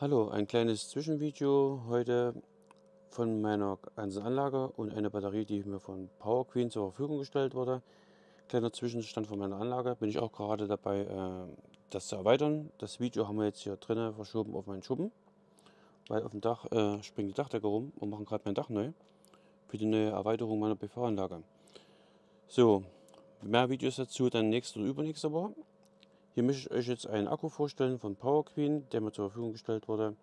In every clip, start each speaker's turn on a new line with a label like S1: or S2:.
S1: Hallo, ein kleines Zwischenvideo heute von meiner ganzen Anlage und eine Batterie, die mir von Power Queen zur Verfügung gestellt wurde. Kleiner Zwischenstand von meiner Anlage. Bin ich auch gerade dabei, äh, das zu erweitern. Das Video haben wir jetzt hier drinnen verschoben auf meinen Schuppen, weil auf dem Dach äh, springt die Dachdecke rum und machen gerade mein Dach neu für die neue Erweiterung meiner PV-Anlage. So, mehr Videos dazu dann nächste oder übernächste Woche. Hier möchte ich euch jetzt einen Akku vorstellen von Power Queen, der mir zur Verfügung gestellt wurde.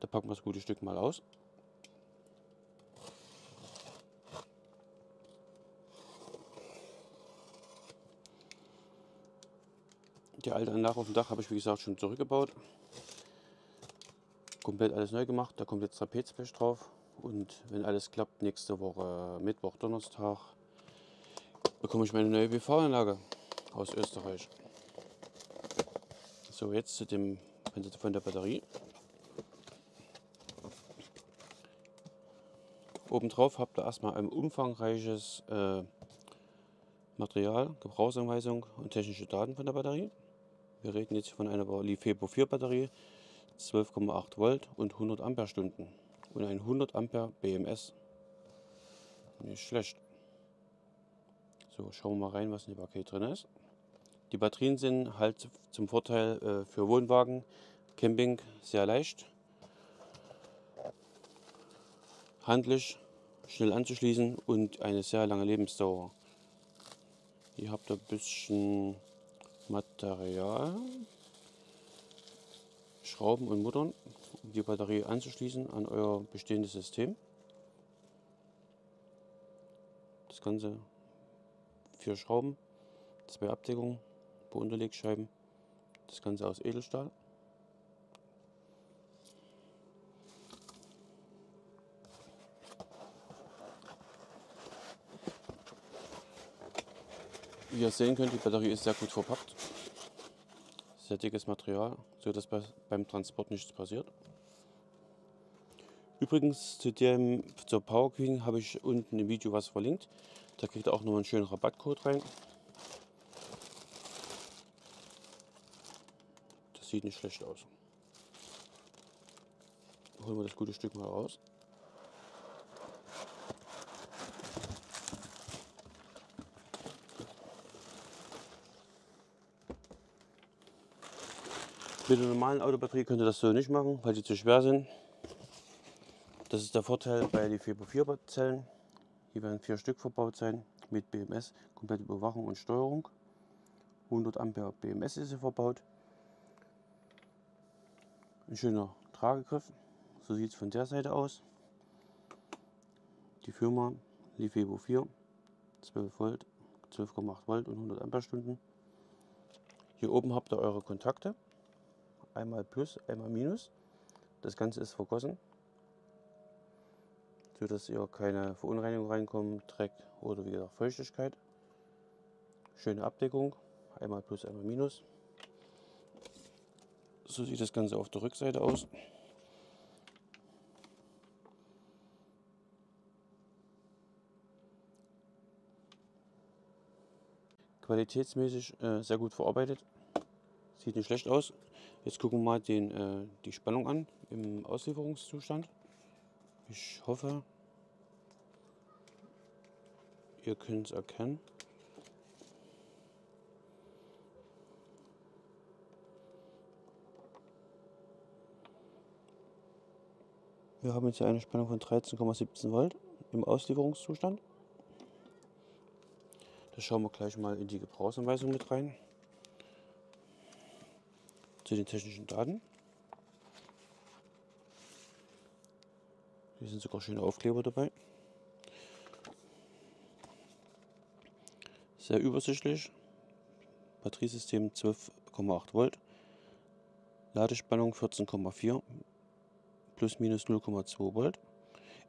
S1: Da packen wir das gute Stück mal aus. Die alte Anlage auf dem Dach habe ich wie gesagt schon zurückgebaut. Komplett alles neu gemacht. Da kommt jetzt Trapezblech drauf. Und wenn alles klappt, nächste Woche Mittwoch, Donnerstag bekomme ich meine neue PV-Anlage aus Österreich. So, jetzt zu dem von der Batterie. Obendrauf habt ihr erstmal ein umfangreiches äh, Material, Gebrauchsanweisung und technische Daten von der Batterie. Wir reden jetzt von einer Lifepo 4 Batterie, 12,8 Volt und 100 Ampere-Stunden und ein 100 Ampere BMS. Nicht schlecht. So, schauen wir mal rein, was in dem Paket drin ist. Die Batterien sind halt zum Vorteil äh, für Wohnwagen, Camping sehr leicht, handlich, schnell anzuschließen und eine sehr lange Lebensdauer. Hier habt ihr ein bisschen Material, Schrauben und Muttern, um die Batterie anzuschließen an euer bestehendes System. Das Ganze vier Schrauben, zwei Abdeckungen Unterlegscheiben. Das Ganze aus Edelstahl. Wie ihr sehen könnt, die Batterie ist sehr gut verpackt. Sehr dickes Material, so dass beim Transport nichts passiert. Übrigens zu dem, zur Power Queen habe ich unten im Video was verlinkt. Da kriegt ihr auch noch einen schönen Rabattcode rein. Sieht nicht schlecht aus. Holen wir das gute Stück mal raus. Mit einer normalen Autobatterie könnt ihr das so nicht machen, weil sie zu schwer sind. Das ist der Vorteil bei den 4x4 Zellen. Hier werden vier Stück verbaut sein mit BMS, komplette Überwachung und Steuerung. 100 Ampere BMS ist hier verbaut. Ein schöner Tragegriff. So sieht es von der Seite aus. Die Firma Lifebo 4, 12 Volt, 12,8 Volt und 100 Ampere-Stunden. Hier oben habt ihr eure Kontakte. Einmal Plus, einmal Minus. Das Ganze ist vergossen, so dass ihr keine Verunreinigung reinkommt, Dreck oder wie gesagt Feuchtigkeit. Schöne Abdeckung, einmal Plus, einmal Minus. So sieht das Ganze auf der Rückseite aus. Qualitätsmäßig äh, sehr gut verarbeitet. Sieht nicht schlecht aus. Jetzt gucken wir mal den, äh, die Spannung an im Auslieferungszustand. Ich hoffe, ihr könnt es erkennen. Wir haben jetzt hier eine Spannung von 13,17 Volt im Auslieferungszustand. Da schauen wir gleich mal in die Gebrauchsanweisung mit rein. Zu den technischen Daten. Hier sind sogar schöne Aufkleber dabei. Sehr übersichtlich. Batteriesystem 12,8 Volt. Ladespannung 14,4 plus minus 0,2 Volt.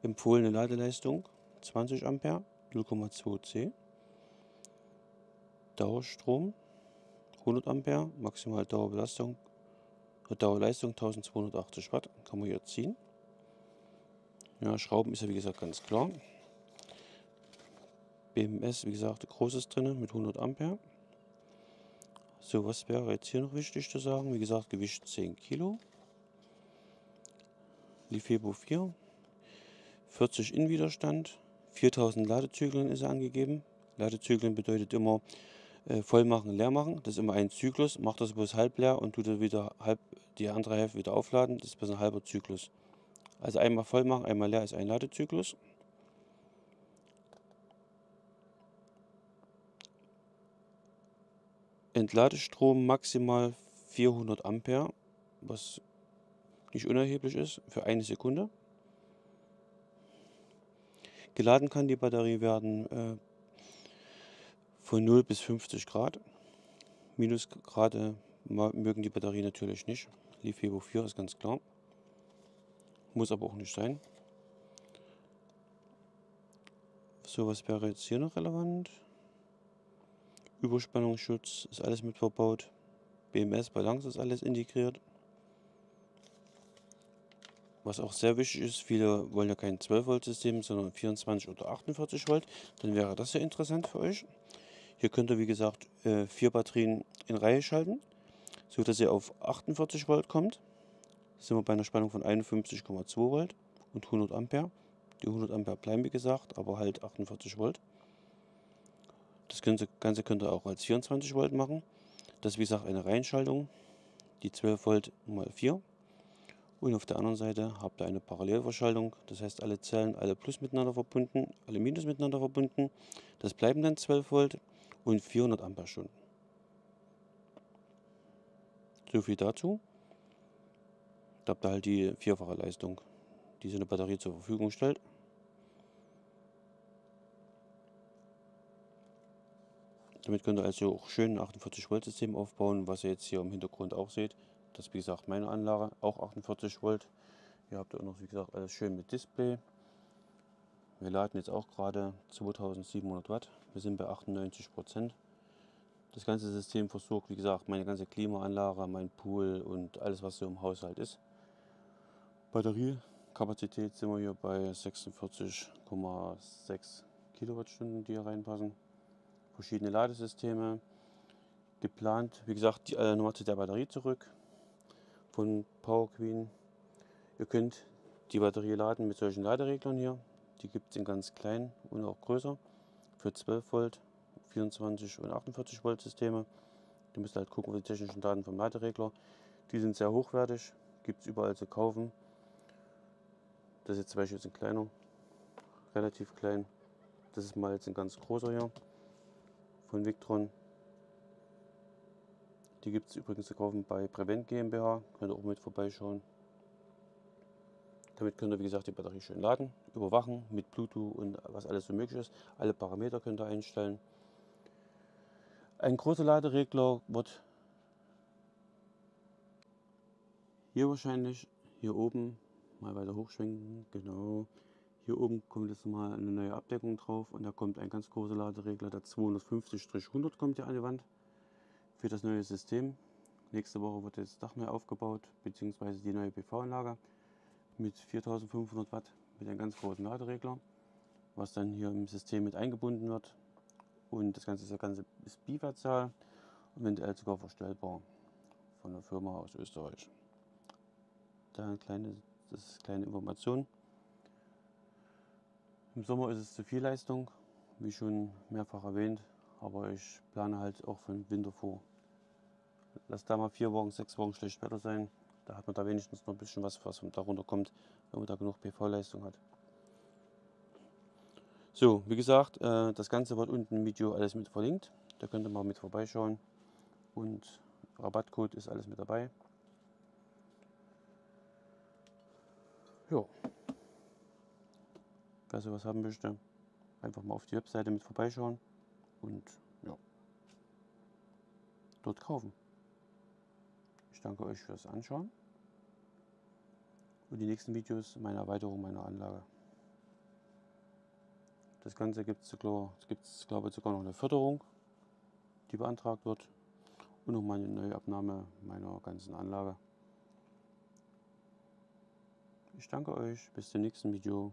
S1: Empfohlene Ladeleistung 20 Ampere, 0,2 C. Dauerstrom 100 Ampere, maximal Dauerbelastung, Dauerleistung 1280 Watt, kann man hier ziehen. Ja, Schrauben ist ja wie gesagt ganz klar. BMS, wie gesagt, großes drin mit 100 Ampere. So, was wäre jetzt hier noch wichtig zu sagen? Wie gesagt, Gewicht 10 Kilo. Lifebo 4, 40 Innenwiderstand, 4000 Ladezyklen ist angegeben. Ladezyklen bedeutet immer äh, voll machen, leer machen. Das ist immer ein Zyklus. Macht das bloß halb leer und tut wieder halb die andere Hälfte wieder aufladen. Das ist bloß ein halber Zyklus. Also einmal voll machen, einmal leer ist ein Ladezyklus. Entladestrom maximal 400 Ampere, was nicht unerheblich ist für eine Sekunde. Geladen kann die Batterie werden äh, von 0 bis 50 Grad. Minusgrade mögen die Batterie natürlich nicht. Li-Febo 4 ist ganz klar. Muss aber auch nicht sein. So, was wäre jetzt hier noch relevant? Überspannungsschutz ist alles mit verbaut. BMS Balance ist alles integriert. Was auch sehr wichtig ist, viele wollen ja kein 12 Volt System, sondern 24 oder 48 Volt. Dann wäre das ja interessant für euch. Hier könnt ihr wie gesagt äh, vier Batterien in Reihe schalten, so dass ihr auf 48 Volt kommt. Sind wir bei einer Spannung von 51,2 Volt und 100 Ampere. Die 100 Ampere bleiben wie gesagt, aber halt 48 Volt. Das Ganze könnt ihr auch als 24 Volt machen. Das ist wie gesagt eine Reihenschaltung. Die 12 Volt mal 4. Und auf der anderen Seite habt ihr eine Parallelverschaltung. Das heißt alle Zellen, alle Plus miteinander verbunden, alle Minus miteinander verbunden. Das bleiben dann 12 Volt und 400 Ampere-Stunden. So viel dazu. Da habt ihr halt die vierfache Leistung, die so eine Batterie zur Verfügung stellt. Damit könnt ihr also auch schön ein 48 Volt System aufbauen, was ihr jetzt hier im Hintergrund auch seht. Das ist wie gesagt meine Anlage, auch 48 Volt. Ihr habt auch noch wie gesagt alles schön mit Display. Wir laden jetzt auch gerade 2700 Watt. Wir sind bei 98 Prozent. Das ganze System versorgt wie gesagt meine ganze Klimaanlage, mein Pool und alles was so im Haushalt ist. Batteriekapazität sind wir hier bei 46,6 Kilowattstunden, die hier reinpassen verschiedene Ladesysteme geplant. Wie gesagt, die, äh, nochmal zu der Batterie zurück von Power Queen. Ihr könnt die Batterie laden mit solchen Ladereglern hier. Die gibt es in ganz klein und auch größer für 12 Volt, 24 und 48 Volt Systeme. Ihr müsst halt gucken auf die technischen Daten vom Laderegler. Die sind sehr hochwertig, gibt es überall zu kaufen. Das ist jetzt zum Beispiel jetzt ein kleiner, relativ klein. Das ist mal jetzt ein ganz großer hier von Victron. Die gibt es übrigens zu kaufen bei Prevent GmbH. Könnt ihr auch mit vorbeischauen. Damit könnt ihr, wie gesagt, die Batterie schön laden, überwachen mit Bluetooth und was alles so möglich ist. Alle Parameter könnt ihr einstellen. Ein großer Laderegler wird hier wahrscheinlich, hier oben, mal weiter hochschwenken, genau, hier oben kommt jetzt mal eine neue Abdeckung drauf und da kommt ein ganz großer Laderegler, der 250-100 kommt hier an die Wand für das neue System. Nächste Woche wird das Dach neu aufgebaut, beziehungsweise die neue PV-Anlage mit 4500 Watt mit einem ganz großen Laderegler, was dann hier im System mit eingebunden wird. Und das Ganze, das Ganze ist und eventuell sogar verstellbar von einer Firma aus Österreich. Da eine kleine, das ist kleine Information. Im Sommer ist es zu viel Leistung, wie schon mehrfach erwähnt, aber ich plane halt auch für den Winter vor. Lass da mal vier Wochen, sechs Wochen schlecht Wetter sein, da hat man da wenigstens noch ein bisschen was, was darunter kommt, wenn man da genug PV-Leistung hat. So, wie gesagt, äh, das Ganze wird unten im Video alles mit verlinkt. Da könnt ihr mal mit vorbeischauen. Und Rabattcode ist alles mit dabei. Ja. Wer sowas haben möchte, einfach mal auf die Webseite mit vorbeischauen und ja, dort kaufen. Ich danke euch fürs Anschauen und die nächsten Videos meine Erweiterung meiner Anlage. Das Ganze gibt es, glaube ich, sogar noch eine Förderung, die beantragt wird und noch mal eine Neuabnahme meiner ganzen Anlage. Ich danke euch, bis zum nächsten Video.